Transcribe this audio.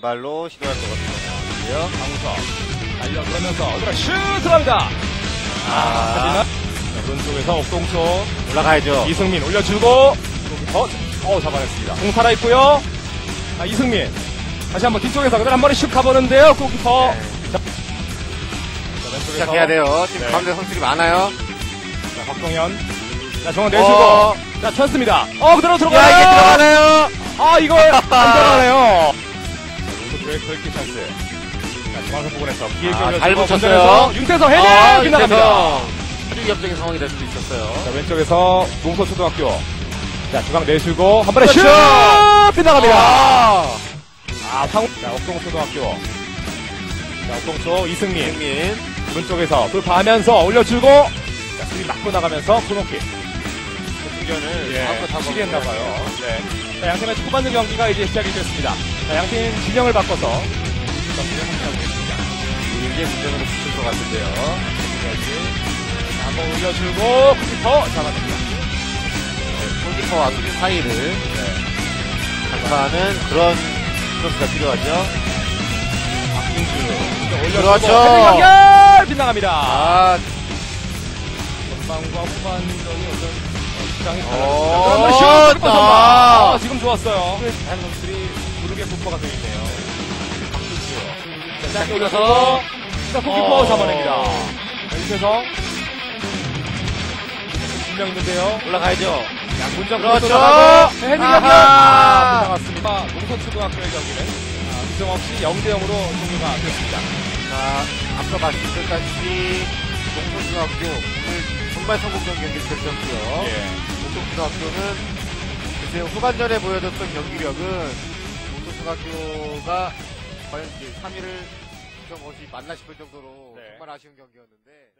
왼발로 시도할 것 같은데요. 강우석 달려 그러면서 들어 슛 들어갑니다. 아, 하지만 자, 오른쪽에서 옥동초 올라가야죠. 이승민 올려주고 어, 어 잡아냈습니다. 공 살아 있고요. 아, 이승민 다시 한번 뒤쪽에서 그대로 한 번에 슛 가보는데요. 골키퍼 네. 자, 자, 왼쪽에서 시작해야 돼요. 지금 네. 가운데 선수들이 많아요. 자, 박동현 자 정원 내주고 어. 자 찬스입니다. 어 그대로 야, 들어가요. 이게 들어가나요? 아 이거 안 들어가네요. 코너킥 찬스. 부분에서 기회 아, 잘 붙였어요. 윤태서 헤딩 아, 빗나갑니다. 위협적인 상황이 될 수도 있었어요. 자, 왼쪽에서 농소초등학교. 자, 중앙 내주고, 한 번에 슛! 그렇죠. 빗나갑니다. 아, 아, 상우. 자, 옥동초등학교. 자, 옥동초, 이승민. 이승민. 오른쪽에서 돌파하면서 올려주고, 자, 수비 맞고 나가면서 코너킥. 중견을 예, 하고 치겠나봐요. 네. 자, 양팀의 초반전 경기가 이제 시작이 됐습니다. 자, 양팀 진영을 바꿔서 경기를 함께하고 있습니다. 이게 문제으로 붙을 것 같은데요. 자, 한번 올려주고, 키퍼 잡아냅니다. 골키퍼와 수비 사이를 강타하는 그런 크로스가 필요하죠. 박민주. 올려주고, 그렇죠. 연결! 빗나갑니다. 아, 전방과 후반전이 어떤 어, 달라집니다. 그런데 슛! 나. 아, 지금 좋았어요. 되어 있네요. 자, 자, 올려서 자, 골키퍼 어. 잡아냅니다. 윤세성. 분명 있는데요. 올라가야죠. 양군장 그렇죠. 들어가고 헤딩. 아하. 아, 나갔습니다. 농서초등학교의 경기는 아, 득점 없이 0대 0으로 종료가 됐습니다. 자, 앞서 말씀드렸다시피 농촌중학교 오늘 정말 성공적인 경기를 펼쳤고요. 예. 농촌중학교는 글쎄요 후반전에 보여줬던 경기력은 농촌중학교가 과연 이제 3위를 좀 없이 만나 싶을 정도로 네. 정말 아쉬운 경기였는데